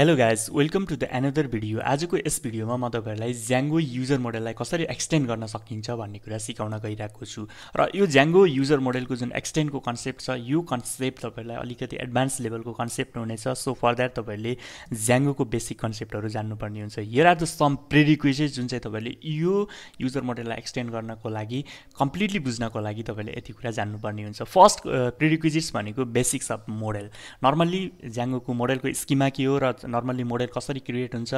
Hello guys welcome to the another video आजको यस भिडियोमा म तपाईँहरूलाई ज्याङ्गो युजर मोडललाई कसरी एक्सटेन्ड गर्न सकिन्छ भन्ने कुरा सिकाउन गइरहेको छु। र यो ज्याङ्गो युजर मोडलको जुन एक्सटेन्डको कन्सेप्ट छ यो कन्सेप्ट तपाईँहरूलाई अलिकति एडभान्स लेभलको कन्सेप्ट हुनेछ। सो फर द्याट तपाईँहरूले ज्याङ्गोको बेसिक कन्सेप्टहरू जान्नुपर्ने हुन्छ। Here are the some prerequisites जुन चाहिँ तपाईँले यो युजर मोडललाई एक्सटेन्ड गर्नको लागि कम्प्लिटली बुझ्नको लागि तपाईँले यति कुरा जान्नुपर्ने हुन्छ। फर्स्ट प्रिरिक्विजिट्स भनेको बेसिक्स अफ मोडल नर्मल्ली ज्याङ्गोको मोडलको स्किमा के हो र नर्मल्ली मोडल कसरी क्रिएट हुन्छ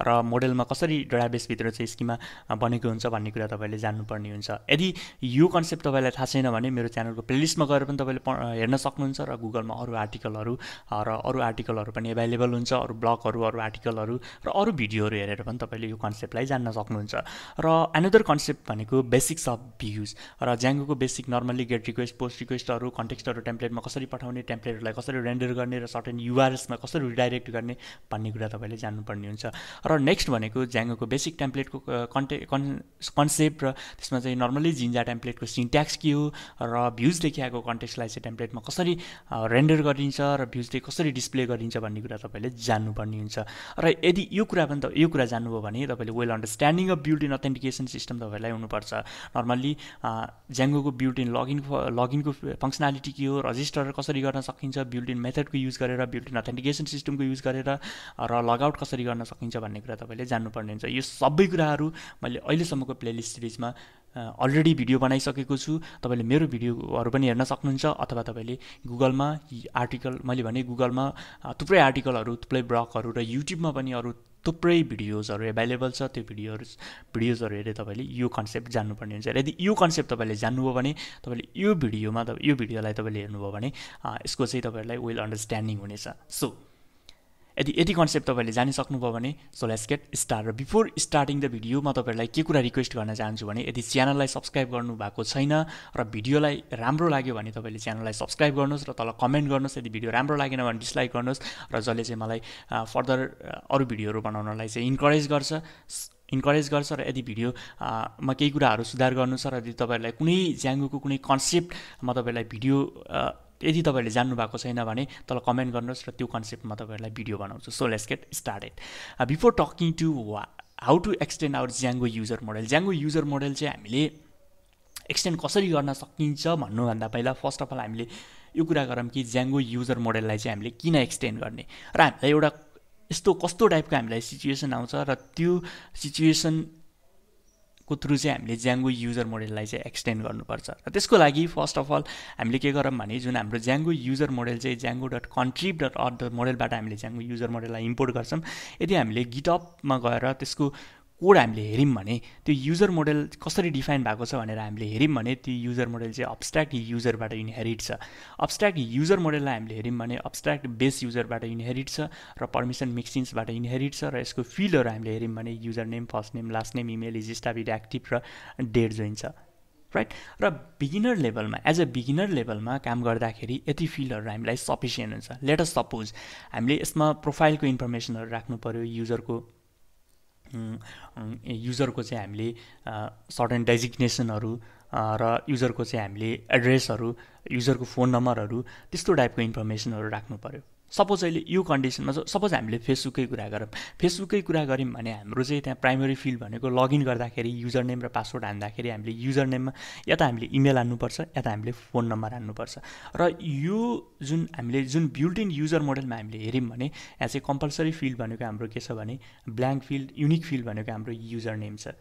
र मोडलमा कसरी डाटाबेसभित्र चाहिँ स्किमा बनेको हुन्छ भन्ने कुरा तपाईँले जान्नुपर्ने हुन्छ। यदि यो कन्सेप्ट तपाईँलाई थाहा छैन भने मेरो च्यानलको प्लेलिस्टमा गएर पनि तपाईँले हेर्न सक्नुहुन्छ र गुगलमा अरू आर्टिकलहरू र अरू आर्टिकलहरू पनि एभाइलेबल हुन्छ अरू ब्लगहरू अरू आर्टिकलहरू र अरू भिडियोहरू हेरेर पनि तपाईँले यो कन्सेप्टलाई जान्न सक्नुहुन्छ। र एनदर कन्सेप्ट भनेको बेसिक्स अफ भ्युज र ज्याङ्गोको basic normally get request post रिक्वेस्टहरू कन्टेक्स्टहरू टेम्प्लेटमा कसरी पठाउने टेम्प्लेटहरूलाई कसरी रेन्डर गर्ने र सर्टेन युआरएसमा कसरी रिडाइरेक्ट गर्ने भन्ने कुरा तपाईँले जान्नुपर्ने हुन्छ। र नेक्स्ट भनेको ज्याङ्गोको बेसिक टेम्प्लेटको कन्टे कन् कन्सेप्ट र त्यसमा चाहिँ नर्मली जिन्जा टेम्प्लेटको सिन्ट्याक्स के हो र भ्युज लेखिआएको कन्टेक्सलाई चाहिँ टेम्प्लेटमा कसरी रेन्डर गरिन्छ र भ्युजले कसरी डिस्प्ले गरिन्छ भन्ने कुरा तपाईँले जान्नुपर्ने हुन्छ। र यदि यो कुरा पनि यो कुरा जान्नुभयो भने तपाईँले well understanding of build in authentication system तपाईँलाई हुनुपर्छ। नर्मल्ली ज्याङ्गोको बिल्ड इन लगइन लगइनको फङ्सनालिटी के हो रजिस्टर कसरी गर्न सकिन्छ बिल्ड इन मेथडको युज गरेर बिल्ड इन अथेन्टिकेसन सिस्टमको युज गरेर र लगआउट कसरी गर्न सकिन्छ भन्ने कुरा तपाईँले जान्नुपर्ने हुन्छ। यो सबै कुराहरू मैले अहिलेसम्मको प्लेलिस्ट सिरिजमा अलरेडी भिडियो बनाइसकेको छु। तपाईँले मेरो भिडियोहरू पनि हेर्न सक्नुहुन्छ अथवा तपाईँले गुगलमा आर्टिकल मैले भने गुगलमा थुप्रै आर्टिकलहरू थुप्रै ब्लगहरू र युट्युबमा पनि अरू थुप्रै भिडियोजहरू एभाइलेबल छ। त्यो भिडियोहरू भिडियोजहरू हेरेर तपाईँले यो कन्सेप्ट जान्नुपर्ने हुन्छ। यदि यो कन्सेप्ट तपाईँले जान्नुभयो भने तपाईँले यो भिडियोमा यो भिडियोलाई तपाईँले हेर्नुभयो भने यसको चाहिँ तपाईँहरूलाई वेल अन्डरस्ट्यान्डिङ हुनेछ। सो यदि यति कन्सेप्ट तपाईँले जानिसक्नुभयो भने सो लेट्स गेट स्टार्ट र बिफोर स्टार्टिङ द भिडियो म तपाईँहरूलाई के कुरा रिक्वेस्ट गर्न चाहन्छु भने यदि च्यानललाई सब्सक्राइब गर्नु भएको छैन र भिडियोलाई राम्रो लाग्यो भने तपाईँले च्यानललाई सब्सक्राइब गर्नुहोस् र तल कमेन्ट गर्नुहोस् यदि भिडियो राम्रो लागेन भने डिसलाइक गर्नुहोस् र जसले चाहिँ मलाई फर्दर अरू भिडियोहरू बनाउनलाई चाहिँ इन्करेज गर्छ इन्करेज गर्छ र यदि भिडियोमा केही कुराहरू सुधार गर्नु छ र यदि तपाईँहरूलाई कुनै ज्याङ्गोको कुनै कन्सेप्ट म तपाईँलाई भिडियो यदि तपाईँहरूले जान्नुभएको छैन भने तल कमेन्ट गर्नुहोस् र त्यो कन्सेप्टमा तपाईँहरूलाई भिडियो बनाउँछु। So let's get started before talking to how to extend our Django user model Django user model चाहिँ हामीले एक्सटेन्ड कसरी गर्न सकिन्छ भन्नुभन्दा पहिला फर्स्ट अफ अल हामीले यो कुरा गरौँ कि ज्याङ्गो युजर मोडललाई चाहिँ हामीले किन एक्सटेन्ड गर्ने? र हामीलाई एउटा यस्तो कस्तो टाइपको हामीलाई सिचुएसन आउँछ र त्यो सिचुएसन को थ्रु चाहिँ हामीले ज्याङ्गो युजर मोडललाई चाहिँ एक्सटेन्ड गर्नुपर्छ। र त्यसको लागि फर्स्ट अफ अल हामीले के गरौँ भने जुन हाम्रो ज्याङ्गो युजर मोडल चाहिँ ज्याङ्गो डट कन्ट्रिप डट अट मोडलबाट हामीले ज्याङ्गो युजर मोडललाई इम्पोर्ट गर्छौँ यदि हामीले गिटअपमा गएर त्यसको कोड हामीले हेऱ्यौँ भने त्यो युजर मोडल कसरी डिफाइन भएको छ भनेर हामीले हेऱ्यौँ भने त्यो युजर मोडल चाहिँ अब्सट्र्याक्ट युजरबाट इनहेरिट छ। अब्सट्र्याक्ट युजर मोडललाई हामीले हेऱ्यौँ भने अब्सट्र्याक्ट बेस युजरबाट इनहेरिट छ र पर्मिसन मिक्सिन्सबाट इनहेरिट छ र यसको फिल्डहरू हामीले हेऱ्यौँ भने user name first name last name email is staff active र डेट जोइन छ। राइट र बिगिनर लेभलमा एज अ बिगिनर लेभलमा काम गर्दाखेरि यति फिल्डहरू हामीलाई सफिसियन्ट हुन्छ। लेट अस सपोज हामीले यसमा प्रोफाइलको इन्फर्मेसनहरू राख्नु पऱ्यो युजरको युजरको चाहिँ हामीले सर्टेन डेजिग्नेसनहरू र युजरको चाहिँ हामीले एड्रेसहरू युजरको फोन नम्बरहरू त्यस्तो टाइपको इन्फर्मेसनहरू राख्नु पऱ्यो सपोज अहिले यो कन्डिसनमा सपोज हामीले फेसबुकै कुरा गरौँ। फेसबुकै कुरा गऱ्यौँ भने हाम्रो चाहिँ त्यहाँ प्राइमरी फिल्ड भनेको लगइन गर्दाखेरि युजर नेम र पासवर्ड हान्दाखेरि हामीले युजर नेममा या त हामीले इमेल हान्नुपर्छ या त हामीले फोन नम्बर हान्नुपर्छ। र यो जुन हामीले जुन बिल्ट इन युजर मोडलमा हामीले हेऱ्यौँ भने यहाँ चाहिँ कम्पलसरी फिल्ड भनेको हाम्रो के छ भने ब्ल्याङ्क फिल्ड युनिक फिल्ड भनेको हाम्रो युजर नेम छ।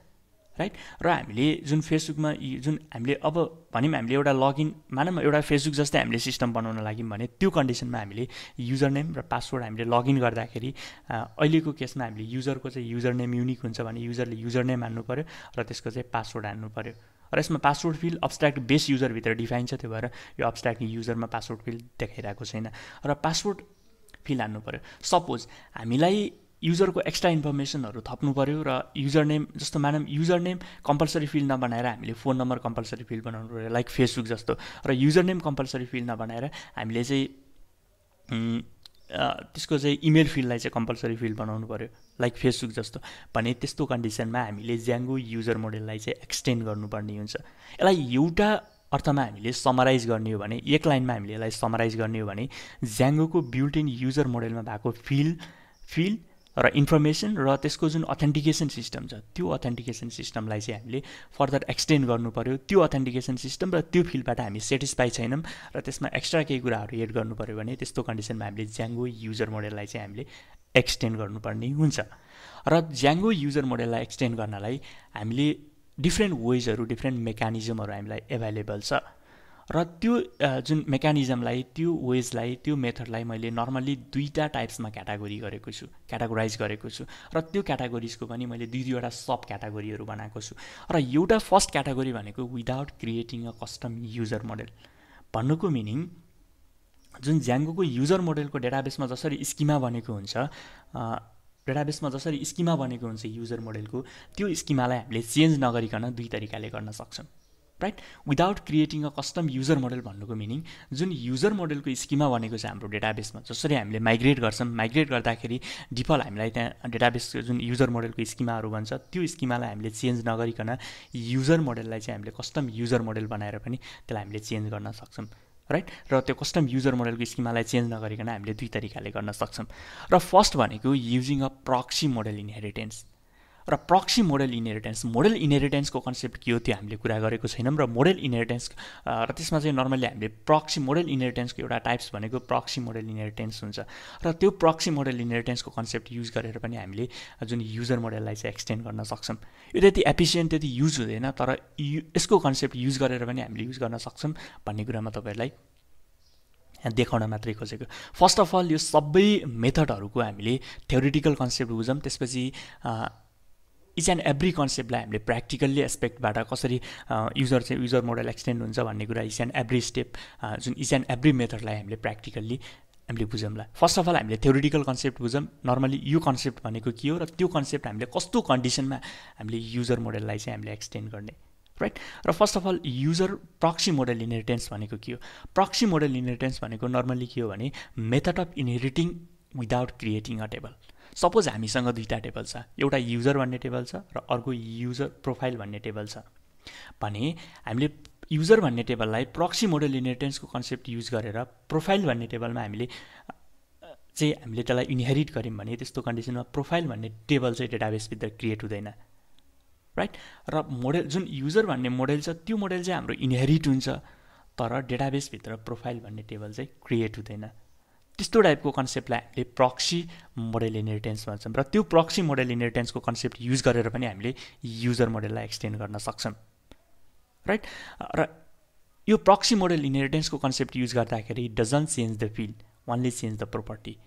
राइट र हामीले जुन फेसबुकमा जुन हामीले अब भनौँ हामीले एउटा लगइन मानौँ एउटा फेसबुक जस्तै हामीले सिस्टम बनाउन लाग्यौँ भने त्यो कन्डिसनमा हामीले युजर नेम र पासवर्ड हामीले लगइन गर्दाखेरि अहिलेको केसमा हामीले युजरको चाहिँ युजर नेम युनिक हुन्छ भने युजरले युजर नेम हान्नु पऱ्यो र त्यसको चाहिँ पासवर्ड हान्नु पऱ्यो र यसमा पासवर्ड फिल्ड अब्सट्राक्ट बेस युजरभित्र डिफाइन छ त्यो भएर यो अब्सट्राक्ट युजरमा पासवर्ड फिल्ड देखाइरहेको छैन। र पासवर्ड फिल हान्नु पऱ्यो सपोज हामीलाई युजरको एक्स्ट्रा इन्फर्मेसनहरू थप्नु पऱ्यो र युजर नेम जस्तो मानौँ युजर नेम कम्पलसरी फिल्ड नबनाएर हामीले फोन नम्बर कम्पलसरी फिल्ड बनाउनु पऱ्यो लाइक फेसबुक जस्तो। र युजर नेम कम्पलसरी फिल्ड नबनाएर हामीले चाहिँ त्यसको चाहिँ इमेल फिल्डलाई चाहिँ कम्पलसरी फिल्ड बनाउनु पऱ्यो लाइक फेसबुक जस्तो। भने त्यस्तो कन्डिसनमा हामीले ज्याङ्गो युजर मोडललाई चाहिँ एक्सटेन्ड गर्नुपर्ने हुन्छ। यसलाई एउटा अर्थमा हामीले समराइज गर्ने हो भने एक लाइनमा हामीले यसलाई समराइज गर्ने हो भने ज्याङ्गोको बिल्ट इन युजर मोडलमा भएको फिल्ड फिल्ड र इन्फर्मेसन र त्यसको जुन अथेन्टिकेसन सिस्टम छ त्यो अथेन्टिकेसन सिस्टमलाई चाहिँ हामीले फर्दर एक्सटेन्ड गर्नु पऱ्यो त्यो अथेन्टिकेसन सिस्टम र त्यो फिल्डबाट हामी सेटिस्फाई छैनौँ र त्यसमा एक्स्ट्रा केही कुराहरू एड गर्नु पऱ्यो भने त्यस्तो कन्डिसनमा हामीले ज्याङ्गो युजर मोडललाई चाहिँ हामीले एक्सटेन्ड गर्नुपर्ने हुन्छ। र ज्याङ्गो युजर मोडललाई एक्सटेन्ड गर्नलाई हामीले डिफ्रेन्ट वेजहरू डिफ्रेन्ट मेकानिजमहरू हामीलाई एभाइलेबल छ। र त्यो जुन मेकानिजमलाई त्यो वेजलाई त्यो मेथडलाई मैले नर्मल्ली दुईवटा टाइप्समा क्याटागोरी गरेको छु क्याटागोराइज गरेको छु। र त्यो क्याटागोरिजको पनि मैले दुई दुईवटा सब क्याटागोरीहरू बनाएको छु। र एउटा फर्स्ट क्याटागोरी भनेको without creating a custom user model. भन्नुको मिनिङ जुन ज्याङ्गोको युजर मोडलको डेटाबेसमा जसरी स्किमा बनेको हुन्छ डेटाबेसमा जसरी स्किमा बनेको हुन्छ युजर मोडलको त्यो स्किमालाई हामीले चेन्ज नगरिकन दुई तरिकाले गर्न सक्छौँ। Right without creating a custom user model भन्नुको मिनिङ जुन युजर मोडलको स्किमा भनेको छ हाम्रो डेटाबेसमा जसरी हामीले माइग्रेट गर्छौँ माइग्रेट गर्दाखेरि डिफल्ट हामीलाई त्यहाँ डेटाबेसको जुन युजर मोडलको स्किमाहरू भन्छ त्यो स्किमालाई हामीले चेन्ज नगरिकन युजर मोडललाई चाहिँ हामीले कस्टम युजर मोडल बनाएर पनि त्यसलाई हामीले चेन्ज गर्न सक्छौँ राइट र त्यो कस्टम युजर मोडलको स्किमालाई चेन्ज नगरिकन हामीले दुई तरिकाले गर्न सक्छौँ। र फर्स्ट भनेको using a proxy model inheritance र प्रक्सी मोडल इनहेरिटेन्स मोडल इनहेरिटेन्सको कन्सेप्ट के हो त्यो हामीले कुरा गरेको छैनौँ र मोडल इनहेरिटेन्स र त्यसमा चाहिँ नर्मली हामीले प्रक्सी मोडल इनहेरिटेन्सको एउटा टाइप्स भनेको प्रक्सी मोडल इनहेरिटेन्स हुन्छ। र त्यो प्रक्सी मोडल इनहेरिटेन्सको कन्सेप्ट युज गरेर पनि हामीले जुन युजर मोडललाई चाहिँ एक्सटेन्ड गर्न सक्छौँ। यो त्यति एफिसियन्ट त्यति युज हुँदैन तर यसको कन्सेप्ट युज गरेर पनि हामीले युज गर्न सक्छौँ भन्ने कुरामा तपाईँहरूलाई देखाउन मात्रै खोजेको। फर्स्ट अफ अल यो सबै मेथडहरूको हामीले थ्योरिटिकल कन्सेप्ट बुझौँ त्यसपछि इच एन्ड एभ्री कन्सेप्टलाई हामीले प्र्याक्टिकल्ली एस्पेक्टबाट कसरी युजर चाहिँ युजर मोडल एक्सटेन्ड हुन्छ भन्ने कुरा इच एन्ड एभ्री स्टेप जुन इच एन्ड एभ्री मेथडलाई हामीले प्र्याक्टिकल्ली हामीले बुझौँला फर्स्ट अफ अल हामीले थ्योरिटिकल कन्सेप्ट बुझौँ। नर्मली यो कन्सेप्ट भनेको के हो र त्यो कन्सेप्ट हामीले कस्तो कन्डिसनमा हामीले युजर मोडललाई चाहिँ हामीले एक्सटेन्ड गर्ने राइट? र first of all user proxy model inheritance भनेको के हो? प्रक्सी मोडल इनहेरिटेन्स भनेको नर्मली के हो भने method of inheriting without creating a table. Suppose हामीसँग दुईवटा टेबल छ। एउटा युजर भन्ने टेबल छ र अर्को युजर प्रोफाइल भन्ने टेबल छ। भने हामीले युजर भन्ने टेबललाई प्रक्सी मोडल इनहेरिटेन्सको कन्सेप्ट युज गरेर प्रोफाइल भन्ने टेबलमा हामीले चाहिँ हामीले त्यसलाई इन्हेरिट गऱ्यौँ भने त्यस्तो कन्डिसनमा प्रोफाइल भन्ने टेबल चाहिँ डेटाबेसभित्र क्रिएट हुँदैन। राइट र मोडल जुन युजर भन्ने मोडल छ त्यो मोडल चाहिँ हाम्रो इन्हेरिट हुन्छ तर डेटाबेसभित्र प्रोफाइल भन्ने टेबल चाहिँ क्रिएट हुँदैन। त्यस्तो टाइपको कन्सेप्टलाई हामीले प्रक्सी मोडल इनहेरिटेन्स भन्छौँ र त्यो प्रक्सी मोडल इनहेरिटेन्सको कन्सेप्ट युज गरेर पनि हामीले युजर मोडललाई एक्सटेन्ड गर्न सक्छौँ। राइट र यो प्रक्सी मोडल इनहेरिटेन्सको कन्सेप्ट युज गर्दाखेरि doesn't change the field only change the property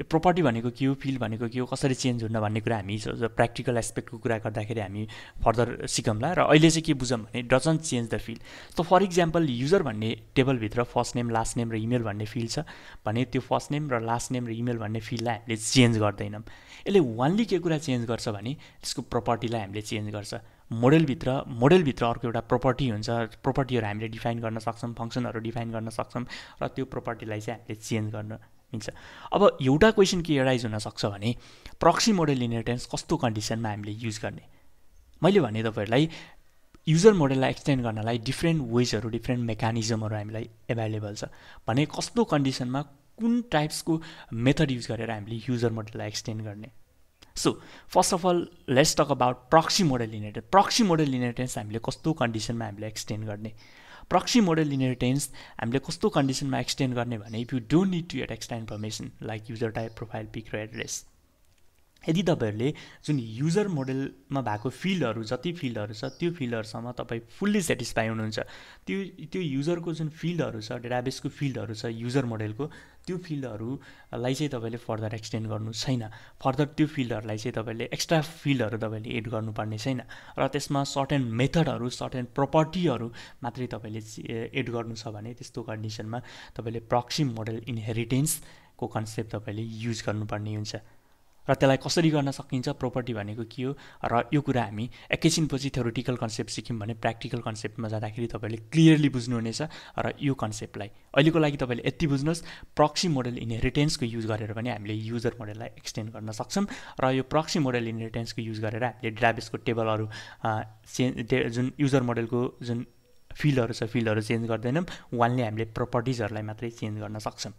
यो प्रोपर्टी भनेको के हो फिल्ड भनेको के हो कसरी चेन्ज हुन्न भन्ने कुरा हामी प्र्याक्टिकल एस्पेक्टको कुरा गर्दाखेरि हामी फर्दर सिकौँला। र अहिले चाहिँ के बुझौँ भने doesn't change the field so for example user भन्ने टेबलभित्र फर्स्ट नेम लास्ट नेम र इमेल भन्ने फिल्ड छ। भने त्यो फर्स्ट नेम र लास्ट नेम र इमेल भन्ने फिल्डलाई हामीले चेन्ज गर्दैनौँ। यसले वानली के कुरा चेन्ज गर्छ भने त्यसको प्रोपर्टीलाई हामीले चेन्ज गर्छ। मोडलभित्र मोडलभित्र अर्को एउटा प्रोपर्टी हुन्छ। प्रोपर्टीहरू हामीले डिफाइन गर्न सक्छौँ फङ्सनहरू डिफाइन गर्न सक्छौँ। र त्यो प्रोपर्टीलाई चाहिँ हामीले चेन्ज गर्न मिल्छ अब एउटा क्वेसन के एराइज हुनसक्छ भने प्रक्सी मोडल इनहेरिटेन्स कस्तो कन्डिसनमा हामीले युज गर्ने? मैले भने तपाईँहरूलाई युजर मोडललाई एक्सटेन्ड गर्नलाई डिफ्रेन्ट वेजहरू डिफ्रेन्ट मेकानिजमहरू हामीलाई एभाइलेबल छ। भने कस्तो कन्डिसनमा कुन टाइप्सको मेथड युज गरेर हामीले युजर मोडललाई एक्सटेन्ड गर्ने? So first of all let's talk about proxy model inheritance proxy model inheritance हामीले कस्तो कन्डिसनमा हामीले एक्सटेन्ड गर्ने? प्रक्सी मोडल इनहेरिटेन्स हामीले कस्तो कन्डिसनमा एक्सटेन्ड गर्ने भने if you don't need to add extra information like user type profile pic र address यदि तपाईँहरूले जुन युजर मोडलमा भएको फिल्डहरू जति फिल्डहरू छ त्यो फिल्डहरूसम्म तपाईँ फुल्ली सेटिस्फाई हुनुहुन्छ त्यो त्यो युजरको जुन फिल्डहरू छ डेटाबेसको फिल्डहरू छ युजर मोडलको त्यो फिल्डहरूलाई चाहिँ तपाईँले फर्दर एक्सटेन्ड गर्नु छैन। फर्दर त्यो फिल्डहरूलाई चाहिँ तपाईँले एक्स्ट्रा फिल्डहरू तपाईँले एड गर्नुपर्ने छैन र त्यसमा सर्टेन मेथडहरू सर्टेन प्रपर्टीहरू मात्रै तपाईँले एड गर्नु छ भने त्यस्तो कन्डिसनमा तपाईँले प्रक्सिम मोडल इनहेरिटेन्सको कन्सेप्ट तपाईँले युज गर्नुपर्ने हुन्छ। र त्यसलाई कसरी गर्न सकिन्छ प्रोपर्टी भनेको के हो? र यो कुरा हामी एकैछिनपछि थ्योरिटिकल कन्सेप्ट सिक्यौँ भने प्र्याक्टिकल कन्सेप्टमा जाँदाखेरि तपाईँले क्लियरली बुझ्नुहुनेछ। र यो कन्सेप्टलाई अहिलेको लागि तपाईँले यति बुझ्नुहोस् प्रक्सी मोडल इनहेरिटेन्सको युज गरेर पनि हामीले युजर मोडललाई एक्सटेन्ड गर्न सक्छौँ। र यो प्रक्सी मोडल इनहेरिटेन्सको युज गरेर हामीले डेटाबेसको टेबलहरू जुन युजर मोडलको जुन फिल्डहरू छ फिल्डहरू चेन्ज गर्दैनौँ। वानले हामीले प्रोपर्टिजहरूलाई मात्रै चेन्ज गर्न सक्छौँ।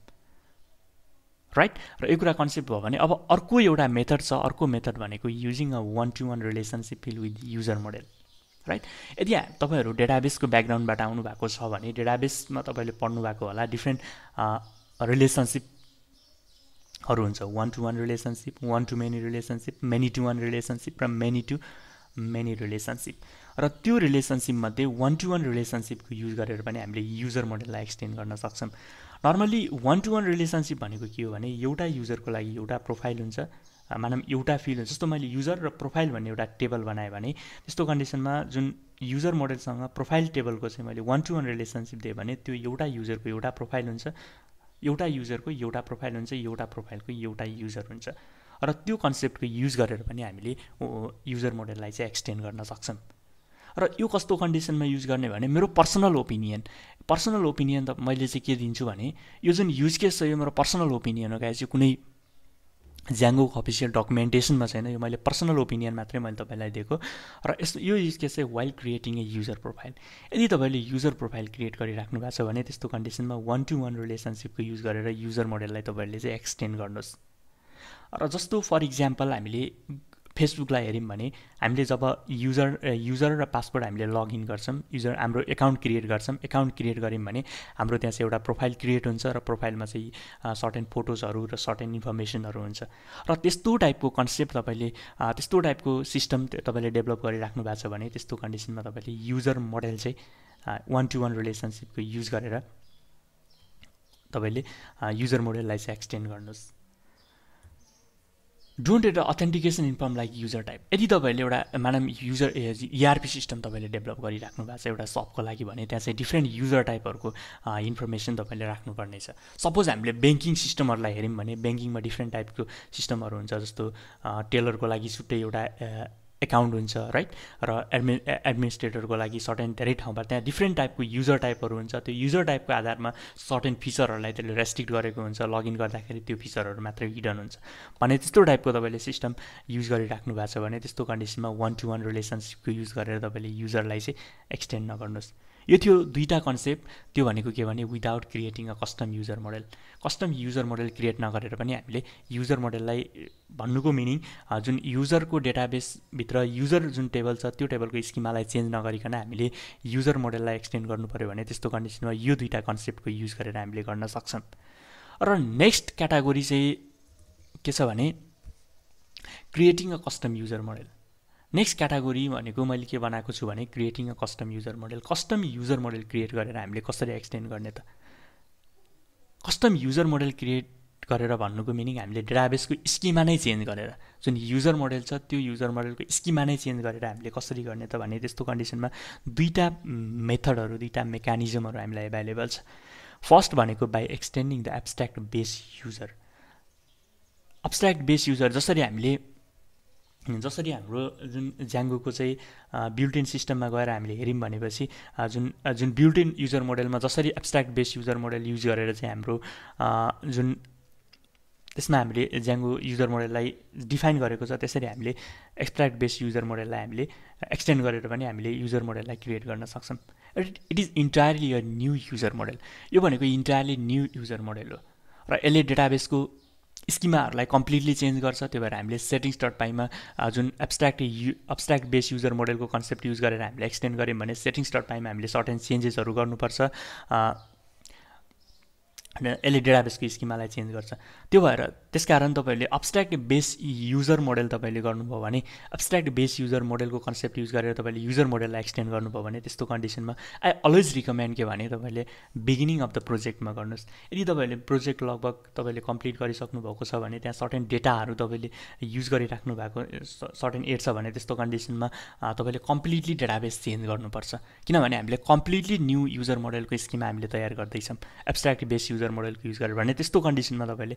राइट र यो कुरा कन्सेप्ट भयो भने अब अर्को एउटा मेथड छ अर्को मेथड भनेको using a one to one relationship field with user model right यदि तपाईँहरू डेटाबेसको ब्याकग्राउन्डबाट आउनु भएको छ भने डेटाबेसमा तपाईँले पढ्नु भएको होला डिफ्रेन्ट रिलेसनसिपहरू हुन्छ one to one relationship one to many relationship many to one relationship र मेनी टु मेनी रिलेसनसिप र त्यो रिलेसनसिपमध्ये वान टु वान रिलेसनसिपको युज गरेर पनि हामीले युजर मोडललाई एक्सटेन्ड गर्न सक्छौँ। Normally one to one relationship भनेको के हो भने एउटा युजरको लागि एउटा प्रोफाइल हुन्छ मानौँ एउटा फिल हुन्छ। जस्तो मैले युजर र प्रोफाइल भन्ने एउटा टेबल बनाएँ भने त्यस्तो कन्डिसनमा जुन युजर मोडलसँग प्रोफाइल टेबलको चाहिँ मैले वान टु वान रिलेसनसिप दिएँ भने त्यो एउटा युजरको एउटा प्रोफाइल हुन्छ एउटा युजरको एउटा प्रोफाइल हुन्छ एउटा प्रोफाइलको एउटा युजर हुन्छ। र त्यो कन्सेप्टको युज गरेर पनि हामीले युजर मोडललाई चाहिँ एक्सटेन्ड गर्न सक्छौँ। र यो कस्तो कन्डिसनमा युज गर्ने भने मेरो पर्सनल ओपिनियन। पर्सनल ओपिनियन त मैले चाहिँ के दिन्छु भने यो जुन युज केस छ यो मेरो पर्सनल ओपिनियन हो क्या चाहिँ कुनै ज्याङ्गोको अफिसियल डकुमेन्टेसनमा छैन यो मैले पर्सनल ओपिनियन मात्रै मैले तपाईँलाई दिएको। र यस्तो यो युज केस चाहिँ while creating a user profile यदि तपाईँले युजर प्रोफाइल क्रिएट गरिराख्नु भएको छ भने त्यस्तो कन्डिसनमा वान टु वान रिलेसनसिपको युज गरेर युजर मोडललाई तपाईँहरूले चाहिँ एक्सटेन्ड गर्नुहोस्। र जस्तो फर इक्जाम्पल हामीले फेसबुकलाई हेऱ्यौँ भने हामीले जब युजर युजर र पासवर्ड हामीले लगइन गर्छौँ युजर हाम्रो एकाउन्ट क्रिएट गर्छौँ एकाउन्ट क्रिएट गऱ्यौँ भने हाम्रो त्यहाँ चाहिँ एउटा प्रोफाइल क्रिएट हुन्छ र प्रोफाइलमा चाहिँ सर्टेन फोटोजहरू र सर्टेन इन्फर्मेसनहरू हुन्छ। र त्यस्तो टाइपको कन्सेप्ट तपाईँले त्यस्तो टाइपको सिस्टम तपाईँले डेभलप गरिराख्नु भएको छ भने त्यस्तो कन्डिसनमा तपाईँले युजर मोडल चाहिँ वान टु वान रिलेसनसिपको युज गरेर तपाईँले युजर मोडललाई चाहिँ एक्सटेन्ड गर्नुहोस्। Don't add authentication inform like user type. यदि तपाईँहरूले एउटा मानम युजर इआरपी सिस्टम तपाईँले डेभलप गरिराख्नु भएको छ एउटा सपको लागि भने त्यहाँ चाहिँ डिफ्रेन्ट युजर टाइपहरूको इन्फर्मेसन तपाईँले राख्नुपर्ने छ सपोज हामीले ब्याङ्किङ सिस्टमहरूलाई हेऱ्यौँ भने ब्याङ्किङमा डिफ्रेन्ट टाइपको सिस्टमहरू हुन्छ जस्तो टेलरको लागि छुट्टै एउटा एकाउन्ट हुन्छ राइट र एडमि एडमिनिस्ट्रेटरको लागि सर्टेन धेरै ठाउँमा त्यहाँ डिफ्रेन्ट टाइपको युजर टाइपहरू हुन्छ। त्यो युजर टाइपको आधारमा सर्टेन फिचरहरूलाई त्यसले रेस्ट्रिक्ट गरेको हुन्छ। लगइन गर्दाखेरि त्यो फिचरहरू मात्रै हिडन हुन्छ। भने त्यस्तो टाइपको तपाईँले सिस्टम युज गरिराख्नु भएको छ भने त्यस्तो कन्डिसनमा वान टु वान रिलेसनसिपको युज गरेर तपाईँले युजरलाई चाहिँ एक्सटेन्ड नगर्नुहोस्। यो थियो दुईवटा कन्सेप्ट त्यो भनेको के भने without creating a custom user model custom user model create नगरेर पनि हामीले युजर मोडललाई भन्नुको मिनिङ जुन युजरको डेटाबेसभित्र युजर जुन टेबल छ त्यो टेबलको स्किमालाई चेन्ज नगरिकन हामीले युजर मोडललाई एक्सटेन्ड गर्नु पऱ्यो भने त्यस्तो कन्डिसनमा यो दुईवटा कन्सेप्टको युज गरेर हामीले गर्न सक्छौँ र नेक्स्ट क्याटागोरी चाहिँ के छ भने creating a custom user model next category भनेको मैले के बनाएको छु भने creating a custom user model custom user model create गरेर हामीले कसरी एक्सटेन्ड गर्ने त? कस्टम युजर मोडल क्रिएट गरेर भन्नुको मिनिङ हामीले डेटाबेसको स्किमा नै चेन्ज गरेर जुन युजर मोडल छ त्यो युजर मोडलको स्किमा नै चेन्ज गरेर हामीले कसरी गर्ने त भने त्यस्तो कन्डिसनमा दुईवटा मेथडहरू दुईवटा मेकानिजमहरू हामीलाई एभाइलेबल छ। फर्स्ट भनेको by extending the abstract base user abstract base user जसरी हामीले जसरी हाम्रो जुन ज्याङ्गोको चाहिँ बिल्टिन सिस्टममा गएर हामीले हेऱ्यौँ भनेपछि जुन जुन बिल्टिन युजर मोडलमा जसरी abstract base user model use गरेर चाहिँ हाम्रो जुन त्यसमा हामीले ज्याङ्गो युजर मोडललाई डिफाइन गरेको छ त्यसरी हामीले एक्सट्राक्ट बेस युजर मोडललाई हामीले एक्सटेन्ड गरेर पनि हामीले युजर मोडललाई क्रिएट गर्न सक्छौँ। It is entirely a new user model यो भनेको इन्टायरली न्यू युजर मोडल हो। र यसले डेटाबेसको स्किमाहरूलाई कम्प्लिटली चेन्ज गर्छ त्यो भएर हामीले सेटिङ्स डट पाइमा जुन abstract you abstract base user मोडलको concept use गरेर हामीले एक्सटेन्ड गऱ्यौँ भने सेटिङ्स डट पाइमा हामीले सर्टेन चेन्जेसहरू गर्नुपर्छ। यसले डेटाबेसको स्किमालाई चेन्ज गर्छ। त्यो भएर त्यस कारण तपाईँहरूले अब्सट्राक्ट बेस युजर मोडल तपाईँले गर्नुभयो भने अब्सट्राक्ट बेस युजर मोडलको कन्सेप्ट युज गरेर तपाईँले युजर मोडललाई एक्सटेन्ड गर्नुभयो भने त्यस्तो कन्डिसनमा आई अलवेज रिकमेन्ड के भने तपाईँले बिगिनिङ अफ द प्रोजेक्टमा गर्नुहोस्। यदि तपाईँले प्रोजेक्ट लगभग तपाईँले कम्प्लिट गरिसक्नु भएको छ भने त्यहाँ सर्टेन डेटाहरू तपाईँले युज गरिराख्नु भएको सर्टेन एड छ भने त्यस्तो कन्डिसनमा तपाईँले कम्प्लिटली डेटाबेस चेन्ज गर्नुपर्छ। किनभने हामीले कम्प्लिटली न्यू युजर मोडलको स्किमा हामीले तयार गर्दैछौँ। एब्सट्राक्ट बेस युजर मोडलको युज गरेर भने त्यस्तो कन्डिसनमा तपाईँले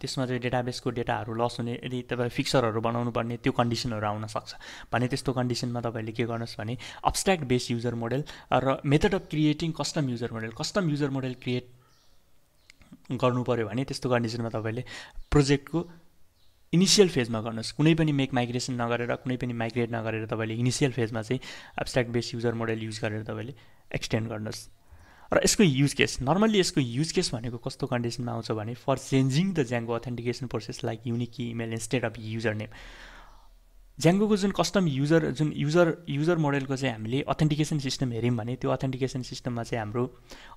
त्यसमा चाहिँ डेटाबेसको डेटाहरू लस हुने यदि तपाईँ फिक्सरहरू बनाउनु पर्ने त्यो कन्डिसनहरू आउन सक्छ। भने त्यस्तो कन्डिसनमा तपाईँले के गर्नुहोस् भने अब्सट्राक्ट बेस युजर मोडल र method of creating custom user model custom user model create गर्नु पऱ्यो भने त्यस्तो कन्डिसनमा तपाईँले प्रोजेक्टको इनिसियल फेजमा गर्नुहोस्। कुनै पनि मेक माइग्रेसन नगरेर कुनै पनि माइग्रेट नगरेर तपाईँले इनिसियल फेजमा चाहिँ abstract base user model use गरेर तपाईँले एक्सटेन्ड गर्नुहोस्। र यसको युज केस नर्मल्ली यसको युज केस भनेको कस्तो कन्डिसनमा आउँछ भने for changing the Django authentication process like unique email instead of user name ज्याङ्गोको जुन कस्टम युजर जुन युजर युजर मोडलको चाहिँ हामीले अथेन्टिकेसन सिस्टम हेऱ्यौँ भने त्यो अथेन्टिकेसन सिस्टममा चाहिँ हाम्रो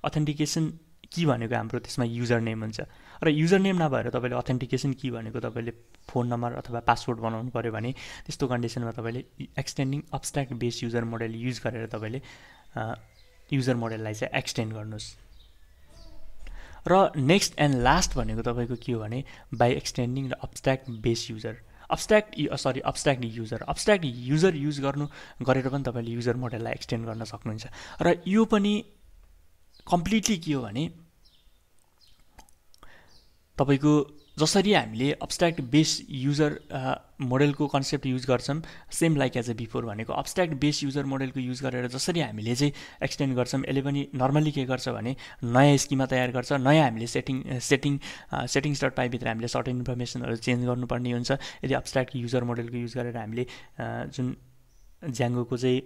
अथेन्टिकेसन कि भनेको हाम्रो त्यसमा युजर नेम हुन्छ। र युजर नेम नभएर तपाईँले अथेन्टिकेसन कि भनेको तपाईँले फोन नम्बर अथवा पासवर्ड बनाउनु पऱ्यो भने त्यस्तो कन्डिसनमा तपाईँले extending abstract base user model use गरेर तपाईँले युजर मोडललाई चाहिँ एक्सटेन्ड गर्नुहोस्। र नेक्स्ट एन्ड लास्ट भनेको तपाईँको के हो भने by extending the abstract base user abstract sorry abstract user abstract user use गर्नु गरेर पनि तपाईँले युजर मोडललाई एक्सटेन्ड गर्न सक्नुहुन्छ। र यो पनि कम्प्लिटली के हो भने तपाईँको जसरी हामीले अब्सट्राक्ट बेस युजर मोडलको कन्सेप्ट युज गर्छौँ same like as a before भनेको अब्सट्राक्ट बेस युजर मोडलको युज गरेर जसरी हामीले चाहिँ एक्सटेन्ड गर्छौँ यसले पनि नर्मली के गर्छ भने नयाँ स्किमा तयार गर्छ नयाँ हामीले सेटिङ सेटिङ सेटिङ स्टार्ट पाइभित्र हामीले सर्टेन इन्फर्मेसनहरू चेन्ज गर्नुपर्ने हुन्छ। यदि अब्सट्राक्ट युजर मोडलको युज गरेर हामीले जुन ज्याङ्गोको चाहिँ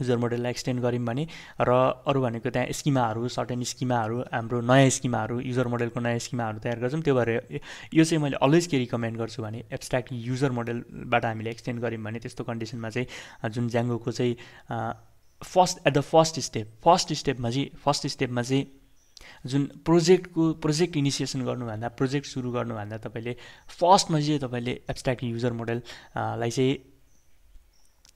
युजर मोडललाई एक्सटेन्ड गऱ्यौँ भने र अरू भनेको त्यहाँ स्किमाहरू सर्टेन स्किमाहरू हाम्रो नयाँ स्किमाहरू युजर मोडलको नयाँ स्किमाहरू तयार गर्छौँ। त्यो भएर यो चाहिँ मैले अलवेज के रिकमेन्ड गर्छु भने एब्सट्राक्ट युजर मोडलबाट हामीले एक्सटेन्ड गऱ्यौँ भने त्यस्तो कन्डिसनमा चाहिँ जुन ज्याङ्गोको चाहिँ first at the first step first स्टेपमा चाहिँ फर्स्ट स्टेपमा चाहिँ जुन प्रोजेक्टको प्रोजेक्ट इनिसिएसन गर्नुभन्दा प्रोजेक्ट सुरु गर्नुभन्दा तपाईँले फर्स्टमा चाहिँ तपाईँले एब्सट्राक्ट युजर मोडललाई चाहिँ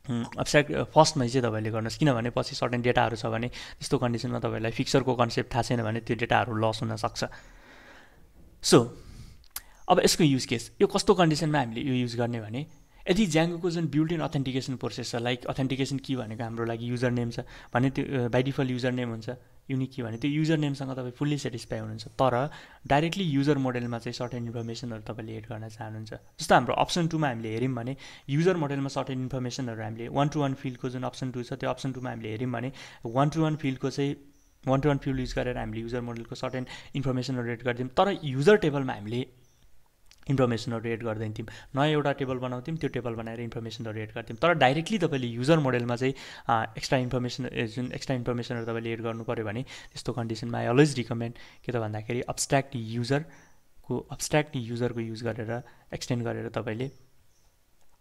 एब्सट्राक्ट फर्स्टमा चाहिँ तपाईँले गर्नुहोस् किनभने पछि सर्टेन डेटाहरू छ भने त्यस्तो कन्डिसनमा तपाईँलाई फिक्सरको कन्सेप्ट थाहा छैन भने त्यो डेटाहरू लस हुनसक्छ। सो अब यसको युज केस यो कस्तो कन्डिसनमा हामीले यो युज गर्ने भने यदि ज्याङ्गोको जुन बिल्ड इन अथेन्टिकेसन प्रोसेस छ लाइक अथेन्टिकेसन के भनेको हाम्रो लागि युजर नेम छ भने त्यो बाई डिफल्ट युजर नेम हुन्छ। युनिक के भने त्यो युजर नेमसँग तपाईँ फुल्ली सेटिस्फाई हुनुहुन्छ। तर डाइरेक्टली युजर मोडलमा चाहिँ सर्टेन इन्फर्मेसनहरू तपाईँले एड गर्न चाहनुहुन्छ। जस्तो हाम्रो अप्सन टूमा हामीले हेऱ्यौँ भने युजर मोडलमा सर्टेन इन्फर्मेसनहरू हामीले वान टू वान फिल्डको जुन अप्सन टू छ त्यो अप्सन टूमा हामीले हेऱ्यौँ भने वान टू वान फिल्डको चाहिँ one to one field use गरेर हामीले युजर मोडलको सर्टेन इन्फर्मेसनहरू एड गरिदियौँ। तर युजर टेबलमा हामीले इन्फर्मेसनहरू एड गर्दैनथ्यौँ नयाँ एउटा टेबल बनाउँथ्यौँ त्यो टेबल बनाएर इन्फर्मेसनहरू एड गर्थ्यौँ। तर डाइरेक्टली तपाईँले युजर मोडलमा चाहिँ एक्स्ट्रा इन्फर्मेसन जुन एक्स्ट्रा इन्फर्मेसनहरू तपाईँले एड गर्नु पऱ्यो भने त्यस्तो कन्डिसनमा आई अलवेज रिकमेन्ड के त भन्दाखेरि अब्सट्राक्ट युजरको अब्सट्राक्ट युजरको युज गरेर एक्सटेन्ड गरेर तपाईँले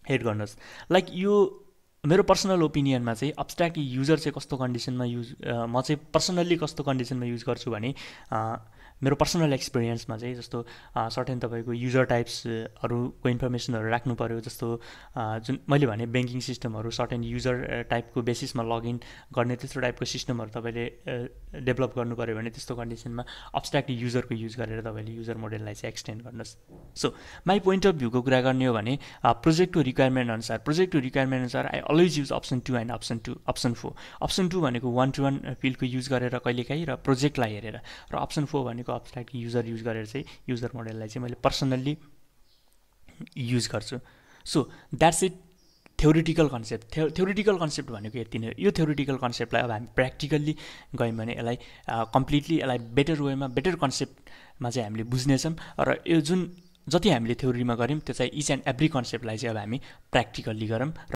एड गर्नुहोस्। लाइक यो मेरो पर्सनल ओपिनियनमा चाहिँ अब्सट्राक्ट युजर चाहिँ कस्तो कन्डिसनमा युज म चाहिँ पर्सनल्ली कस्तो कन्डिसनमा युज गर्छु भने मेरो पर्सनल एक्सपिरियन्समा चाहिँ जस्तो सर्टेन तपाईँको युजर टाइप्सहरूको इन्फर्मेसनहरू राख्नु पऱ्यो जस्तो जुन मैले भने ब्याङ्किङ सिस्टमहरू सर्टेन युजर टाइपको बेसिसमा लगइन गर्ने त्यस्तो टाइपको सिस्टमहरू तपाईँले डेभलप गर्नु पऱ्यो भने त्यस्तो कन्डिसनमा अब्सट्राक्ट युजरको युज गरेर तपाईँले युजर मोडललाई चाहिँ एक्सटेन्ड गर्नुहोस्। सो माई पोइन्ट अफ भ्यूको कुरा गर्ने हो भने प्रोजेक्टको रिक्वायरमेन्ट अनुसार प्रोजेक्टको रिक्वायरमेन्ट अनुसार I always use option two and option two option four option two भनेको वान टू वान फिल्डको युज गरेर कहिलेकाहीँ र प्रोजेक्टलाई हेरेर र अप्सन फोर भनेको भनेको अब्सट्राक्ट युजर युज गरेर चाहिँ युजर मोडललाई चाहिँ मैले पर्सनल्ली युज गर्छु। So that's it theoretical concept थ्यो theoretical concept भनेको यति नै यो थ्योरिटिकल कन्सेप्टलाई अब हामी प्र्याक्टिकल्ली गयौँ भने यसलाई कम्प्लिटली यसलाई बेटर वेमा बेटर कन्सेप्टमा चाहिँ हामीले बुझ्नेछौँ र यो जुन जति हामीले थ्योरीमा गऱ्यौँ त्यो चाहिँ इच एन्ड एभ्री कन्सेप्टलाई चाहिँ अब हामी प्र्याक्टिकल्ली गरौँ।